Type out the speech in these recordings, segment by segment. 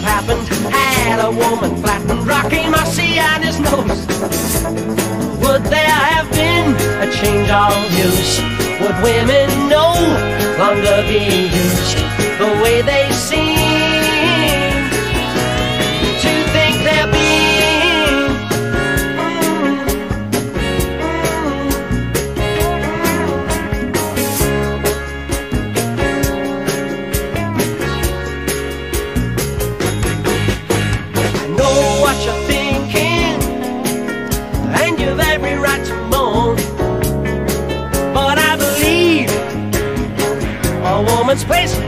that happened. Had a woman flattened, rocking my sea on his nose. Would there have been a change of use? Would women no longer be used the way they seem? Let's Face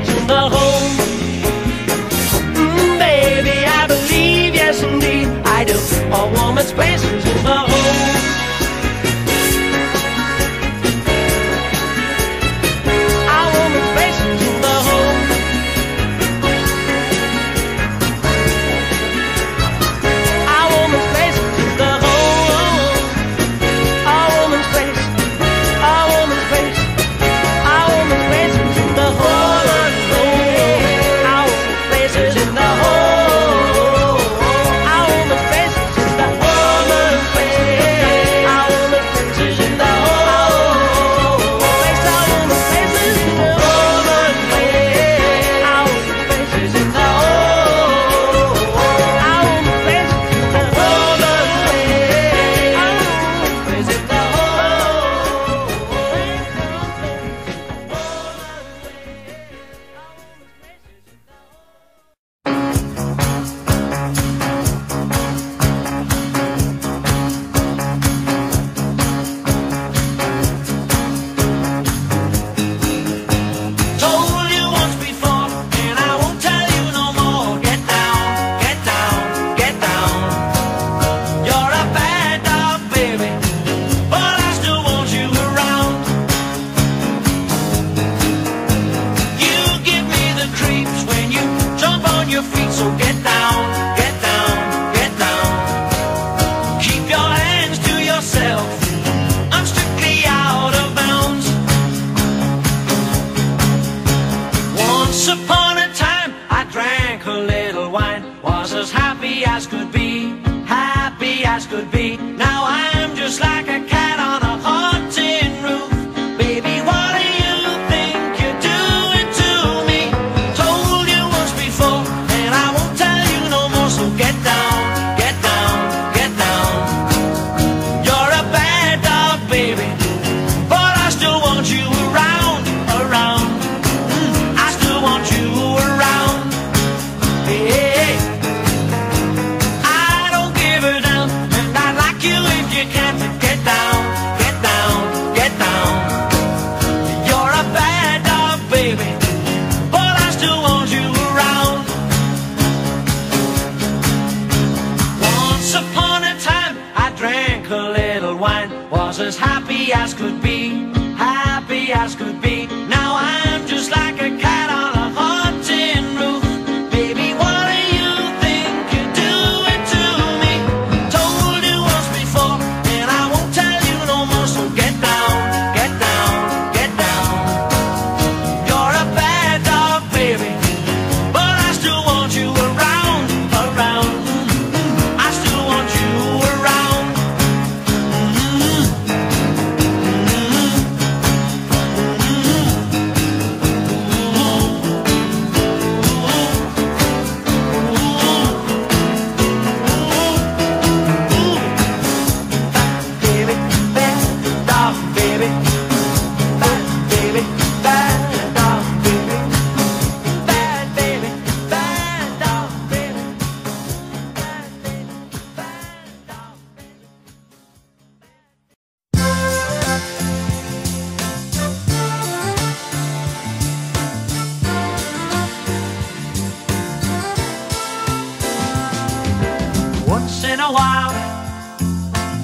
once in a while,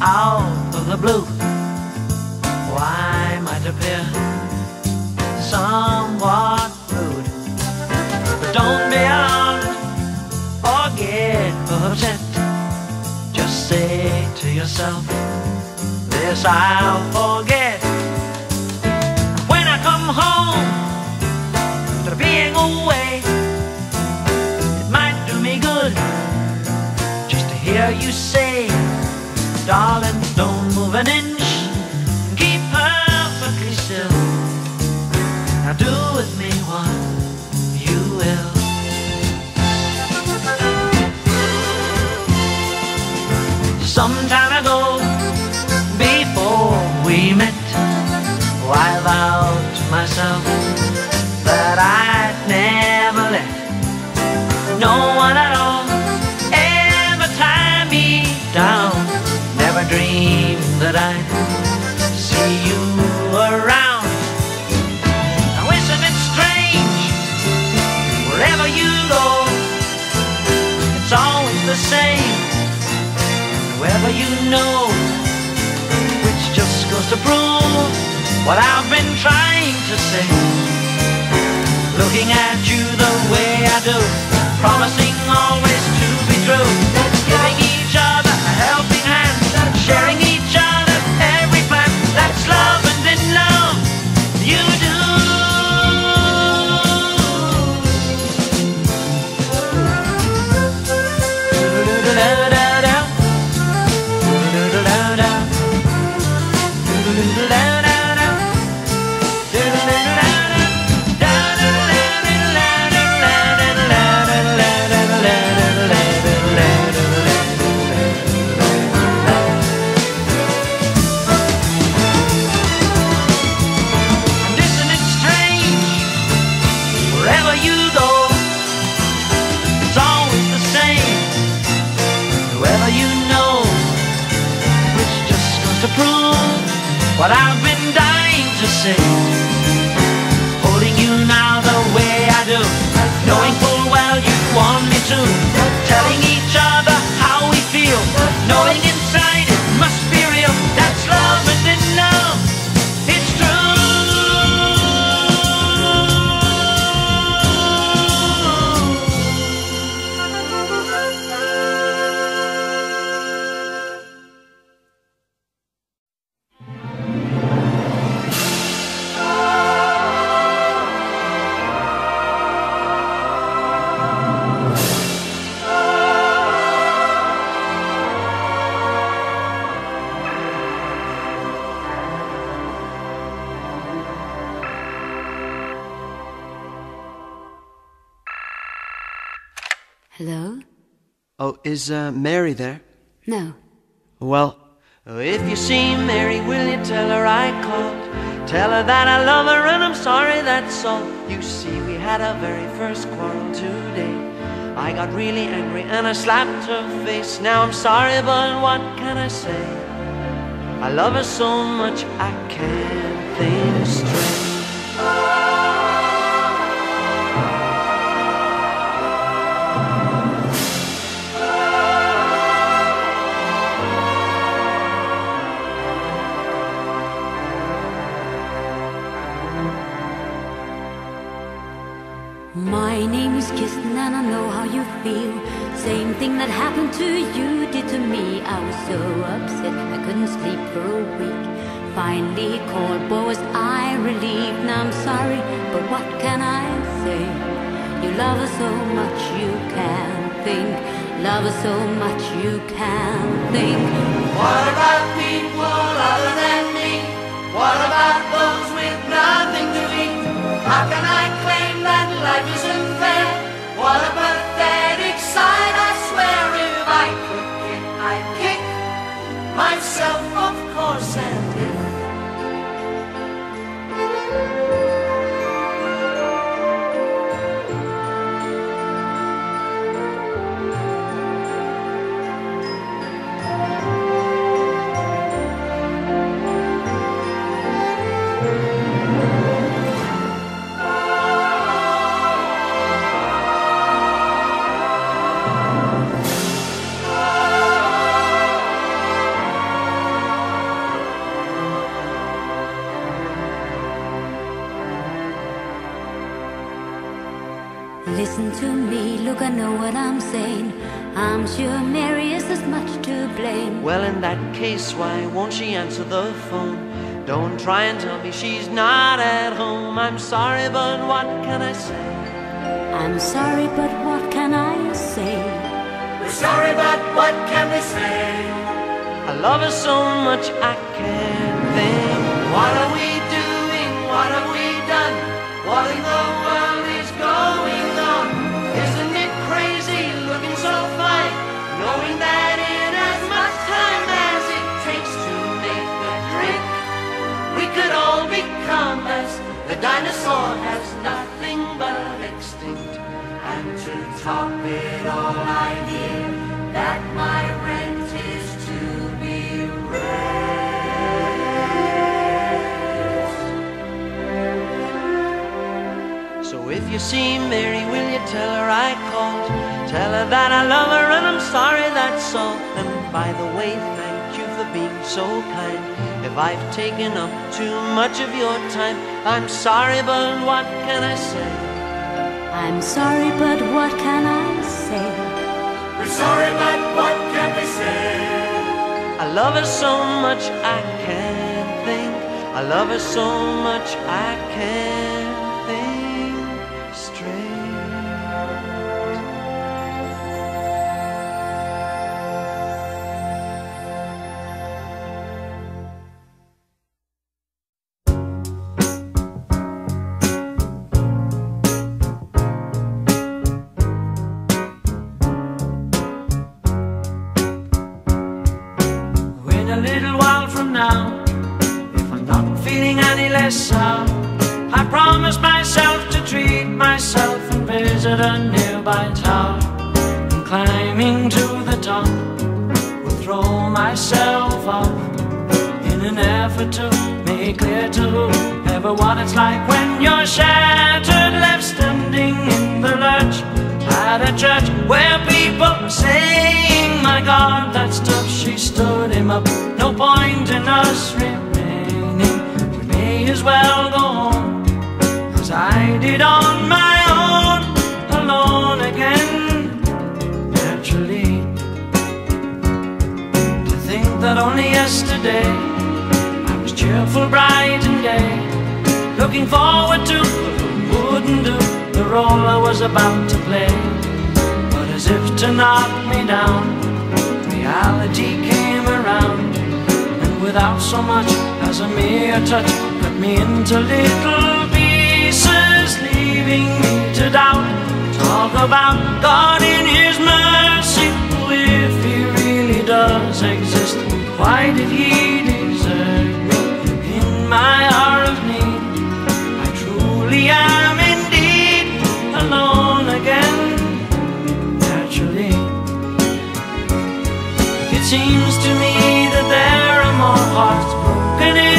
out of the blue, why might appear somewhat rude. But don't be alarmed or get upset. Just say to yourself, this I'll forget. what I've been trying to say. Looking at you the way I do, promising Oh, is uh, Mary there? No. Well, if you see Mary, will you tell her I called? Tell her that I love her and I'm sorry, that's all. You see, we had our very first quarrel today. I got really angry and I slapped her face. Now I'm sorry, but what can I say? I love her so much I can't think straight. My name is Kirsten and I know how you feel. Same thing that happened to you did to me. I was so upset I couldn't sleep for a week. Finally called, boy was I relieved. Now I'm sorry, but what can I say? You love her so much you can't think. Love her so much you can't think. What about people other than me? What sure Mary is as much to blame. Well, in that case, why won't she answer the phone? Don't try and tell me she's not at home. I'm sorry, but what can I say? I'm sorry, but what can I say? We're sorry, but what can we say? I love her so much I can't think. What are we doing? What have we done? What in the dinosaur has nothing but extinct. And to top it all, I hear that my rent is to be raised. So if you see Mary, will you tell her I called? Tell her that I love her and I'm sorry that's all. And by the way, thank you for being so kind. If I've taken up too much of your time, I'm sorry, but what can I say? I'm sorry, but what can I say? We're sorry, but what can we say? I love her so much I can't think. I love her so much I can't in an effort to make clear to whoever what it's like when you're shattered, left standing in the lurch at a church where people are saying, My God, that stuff she stood him up. No point in us remaining. We may as well go home as I did on my own, alone again. Naturally, to think that only yesterday cheerful, bright and gay Looking forward to wouldn't do the role I was about to play. But as if to knock me down Reality came around And without so much as a mere touch Cut me into little pieces Leaving me to doubt. Talk about God in His mercy If He really does exist Why did He deserve my hour of need. I truly am indeed alone again, naturally. It seems to me that there are more hearts broken in.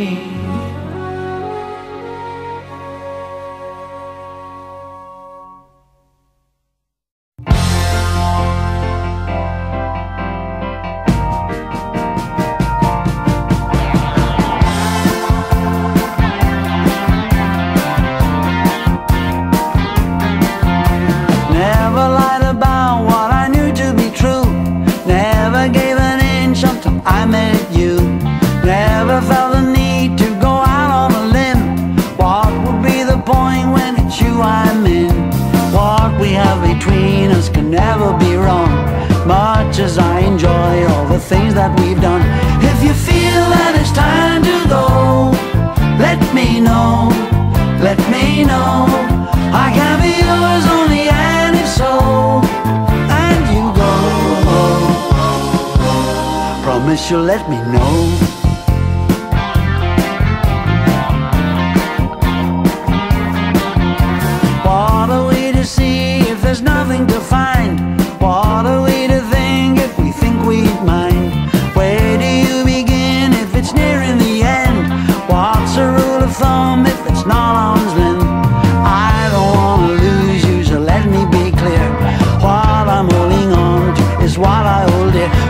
me.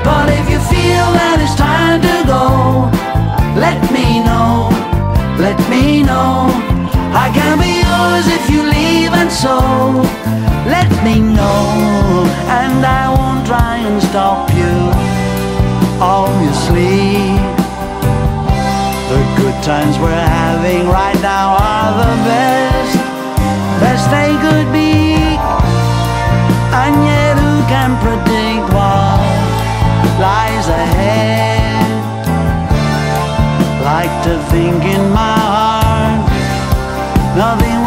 But if you feel that it's time to go, let me know, let me know. I can be yours if you leave, and so let me know, and I won't try and stop you. Obviously, the good times we're having right now are the best, best they could be, and yet who can predict? to think in my heart. Nothing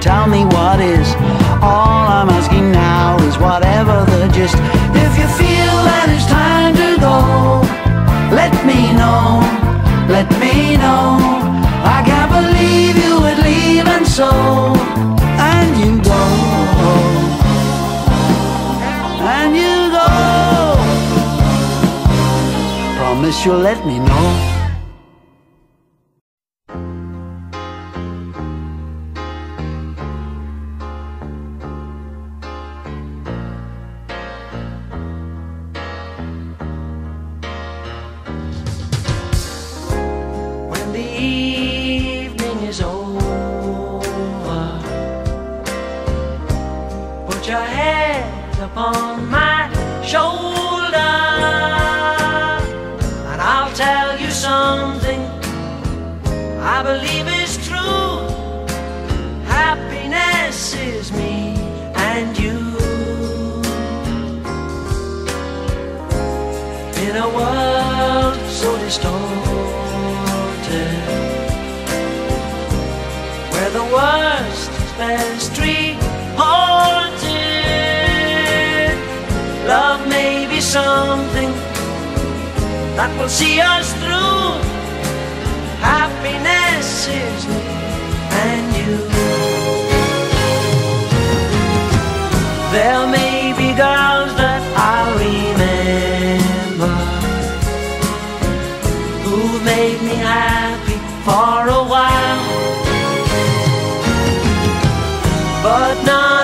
tell me what is. All I'm asking now is whatever the gist. If you feel that it's time to go, let me know, let me know. I can't believe you would leave and so, and you go. And you go. Promise you'll let me know.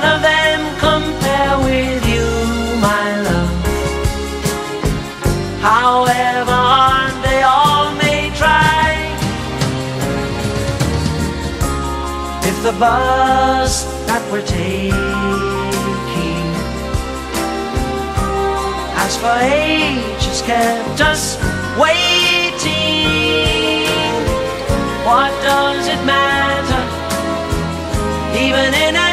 none of them compare with you, my love. However hard they all may try, if the bus that we're taking has for ages kept us waiting, what does it matter? even in a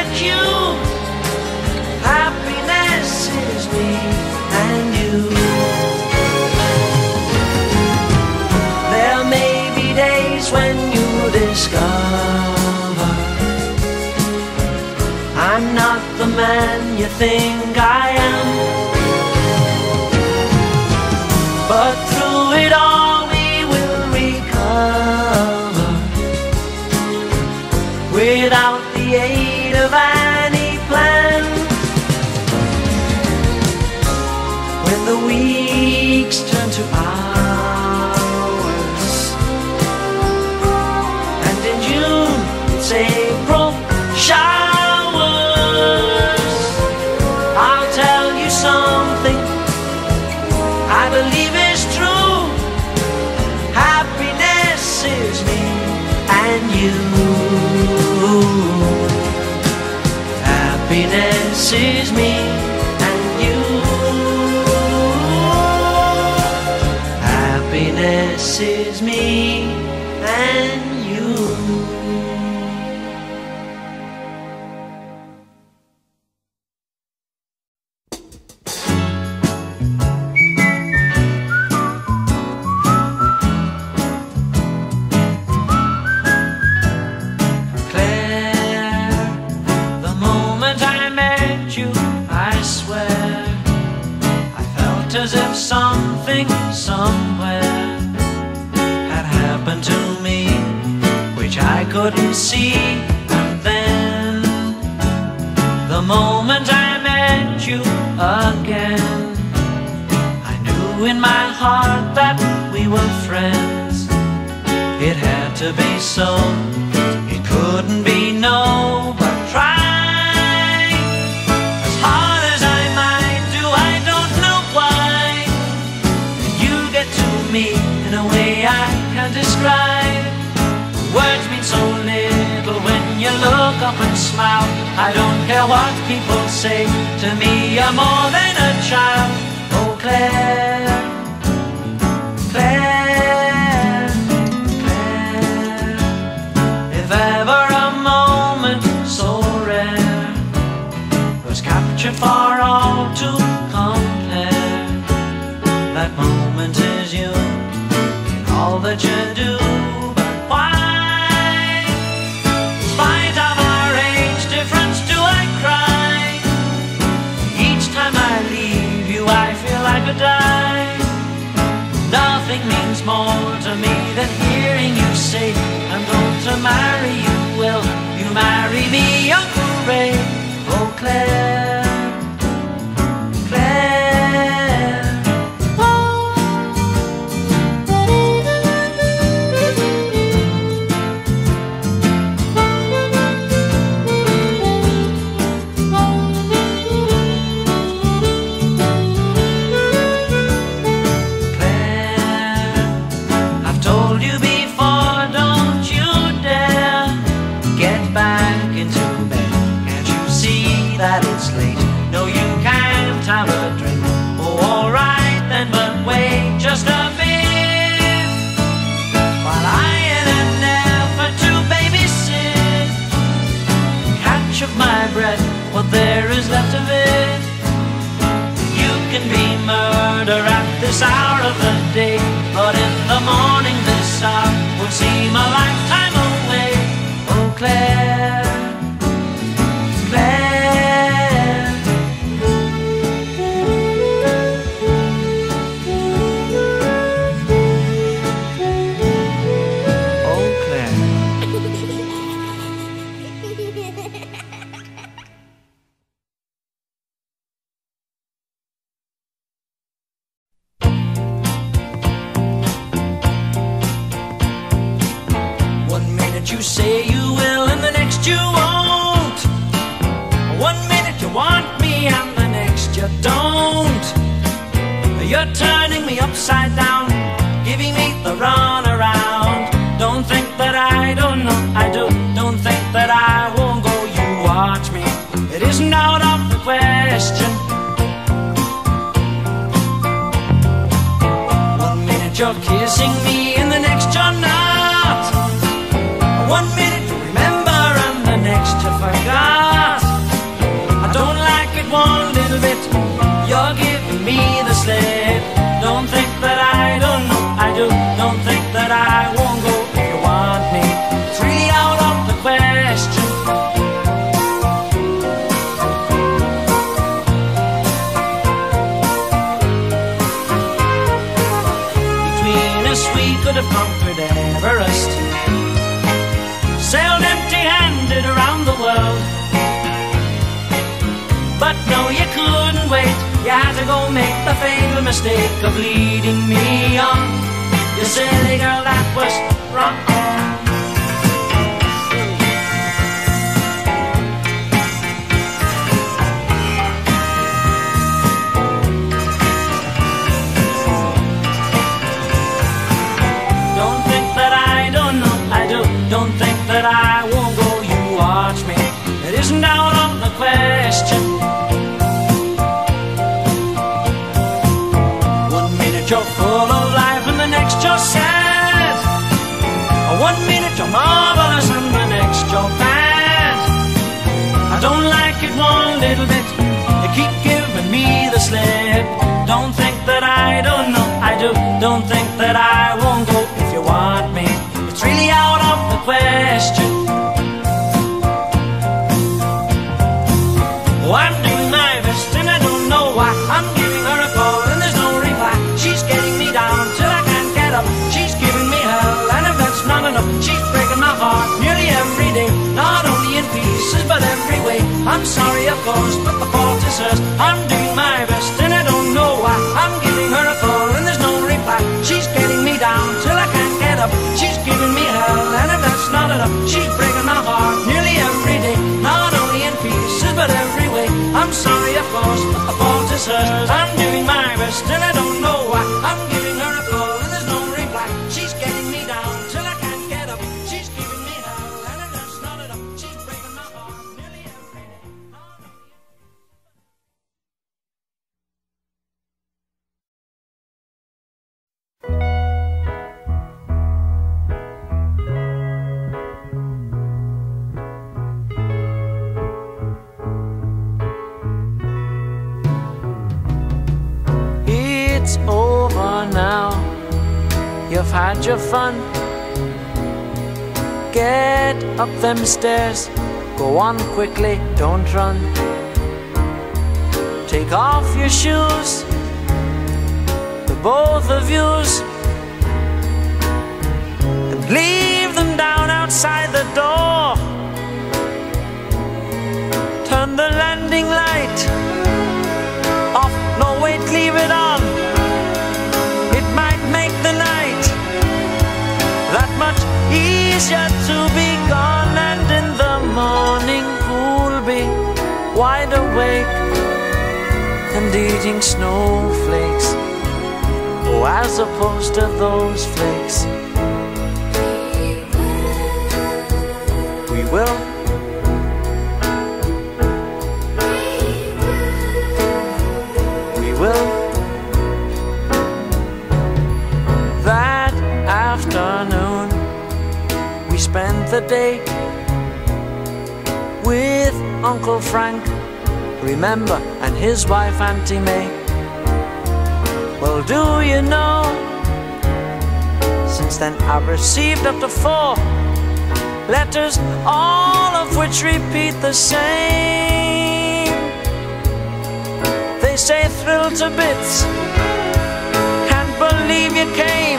discover. I'm not the man you think I am. Happiness is me and you. Happiness is me and you. me hour would seem a lifetime no, you couldn't wait. You had to go make the fatal mistake of leading me on. You silly girl, that was wrong. I'm sorry, of course, but the fault is hers. I'm doing my best and I don't know why. I'm giving her a call and there's no reply. She's getting me down till I can't get up. She's giving me hell and if that's not enough, she's breaking my heart nearly every day. Not only in pieces but every way. I'm sorry, of course, but the fault is hers. I'm doing my best and I don't know why. I'm giving her a call had your fun. Get up them stairs. Go on quickly, don't run. Take off your shoes. The both of yous. And leave them down outside the door. Turn the landing light off. No, wait, leave it on. Easier to be gone. And in the morning, we'll be wide awake and eating snowflakes. Oh, as opposed to those flakes. Uncle Frank, remember, and his wife Auntie May. Well, do you know? Since then, I've received up to four letters, all of which repeat the same. They say, thrilled to bits, can't believe you came.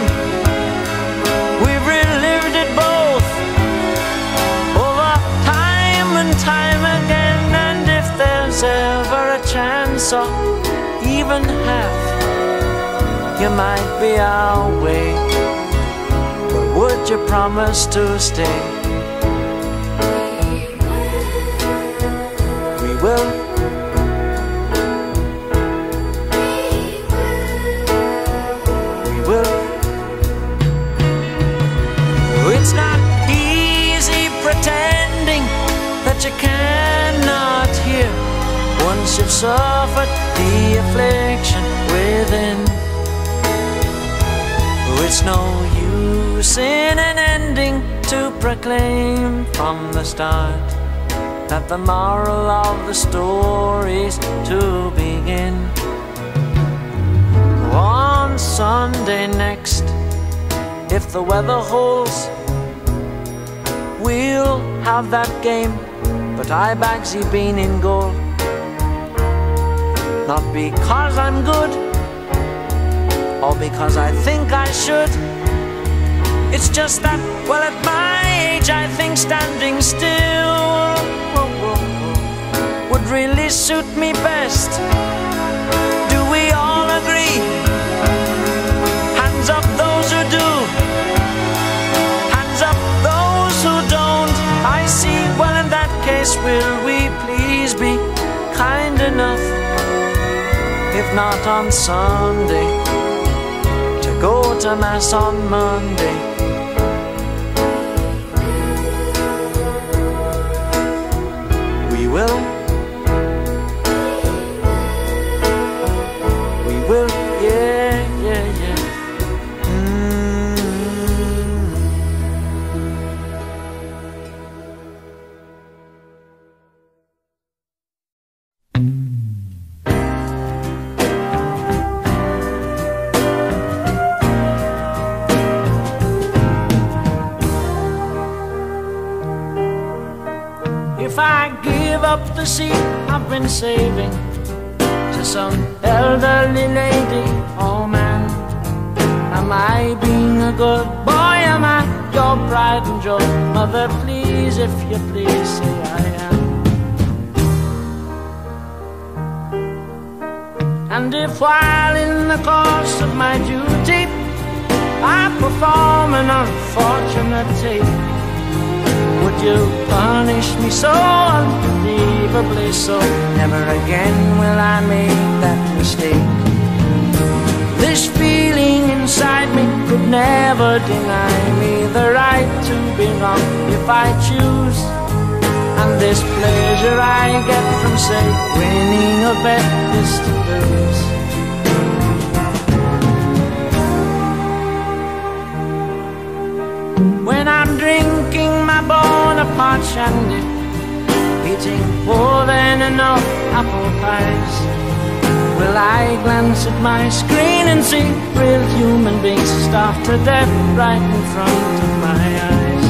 Ever a chance, or even half, you might be our way. But would you promise to stay? We will. Suffered the affliction within. It's no use in an ending to proclaim from the start that the moral of the story's to begin. On Sunday next, if the weather holds, we'll have that game. But I Bagsy been in goal. Not because I'm good, or because I think I should. It's just that, well, at my age, I think standing still would really suit me best. Do we all agree? Hands up those who do. Hands up those who don't. I see. Well, in that case, will we not on Sunday, to go to Mass on Monday? Up the seat I've been saving to some elderly lady, oh man, am I being a good boy? Am I your pride and joy? Mother, please, if you please, say I am. And if while in the course of my duty I perform an unfortunate tape, would you punish me so unbelievably so? Never again will I make that mistake. This feeling inside me could never deny me the right to be wrong if I choose. And this pleasure I get from, say, winning a bet is to lose. Bonaparte shandy, eating more than enough apple pies, will I glance at my screen and see real human beings starved to death right in front of my eyes?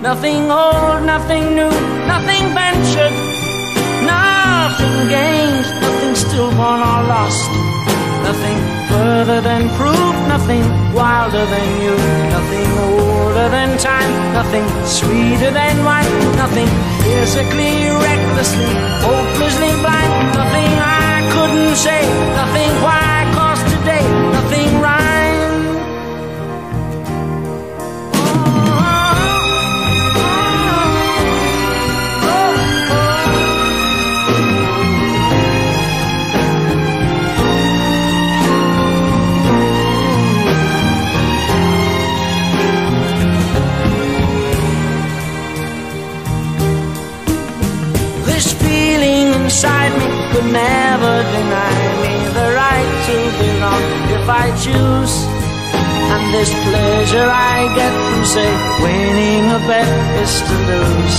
Nothing old, nothing new, nothing ventured, nothing gained, nothing stillborn or lost. Nothing further than proof, nothing wilder than you, nothing older than time, nothing sweeter than wine, nothing physically, recklessly, hopelessly blind, nothing I couldn't say, nothing why, cause today, could never deny me the right to belong if I choose. And this pleasure I get from, say, winning a bet is to lose.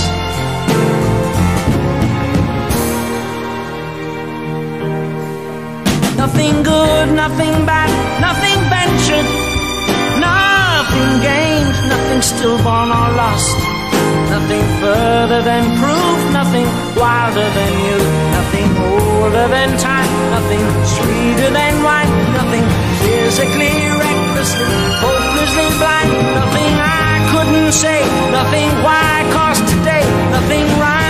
Nothing good, nothing bad, nothing ventured, nothing gained, nothing still stillborn or lost. Nothing further than proof, nothing wilder than you, nothing older than time, nothing sweeter than wine, nothing physically, recklessly, hopelessly blind, nothing I couldn't say, nothing why, cause today, nothing rhymed.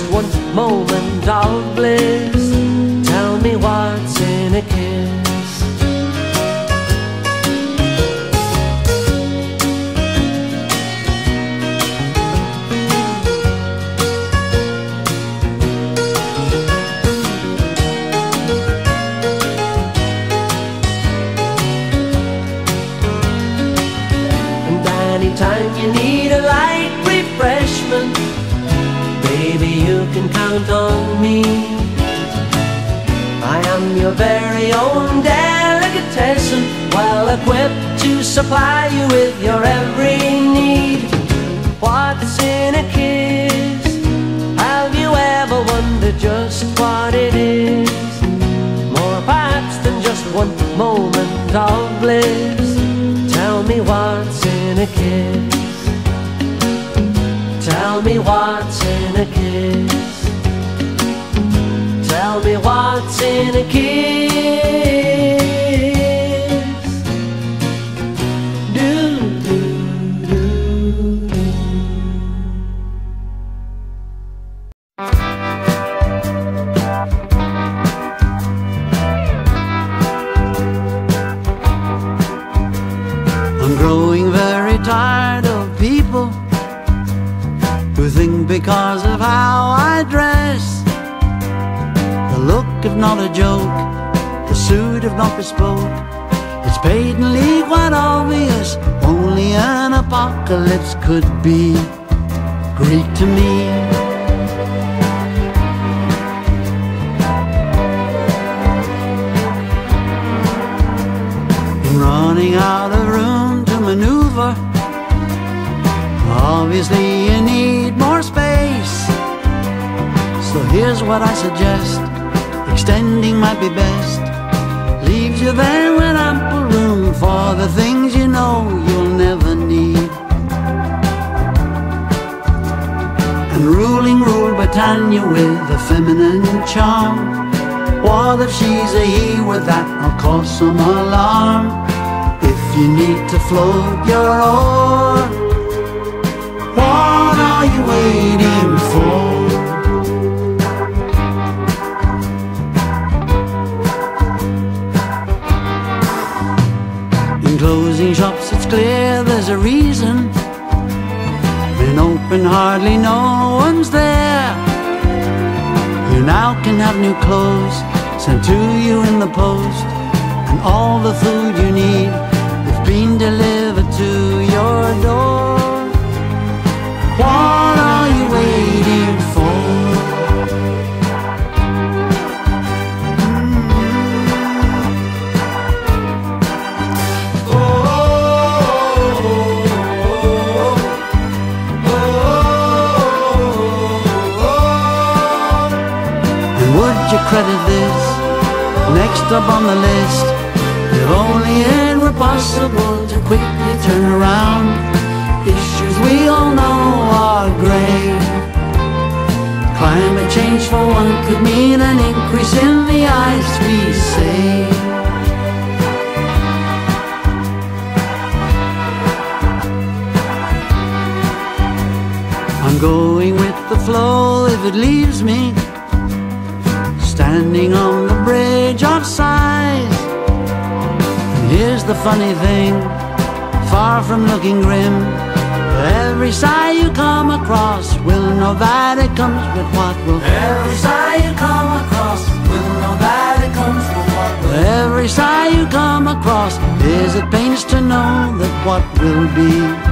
Just one moment growing very tired of people who think because of how I dress, the look if not a joke, the suit if not bespoke, it's patently quite obvious only an apocalypse could be Greek to me. Obviously, you need more space. So here's what I suggest extending might be best. Leaves you there with ample room for the things you know you'll never need. And ruling rule Britannia with a feminine charm. What if she's a he with that? I'll cause some alarm. If you need to float your you waiting for? In closing shops, it's clear there's a reason. When open, hardly no one's there. You now can have new clothes sent to you in the post, and all the food you need credit this? Next up on the list, if only it were possible to quickly turn around issues we all know are grave. Climate change for one could mean an increase in the ice we save. I'm going with the flow if it leaves me standing on the bridge of sighs. And here's the funny thing, far from looking grim, every sigh you come across will know that it comes with what will. Every sigh you come across will know that it comes with what will. Every sigh you come across is it pains to know that what will be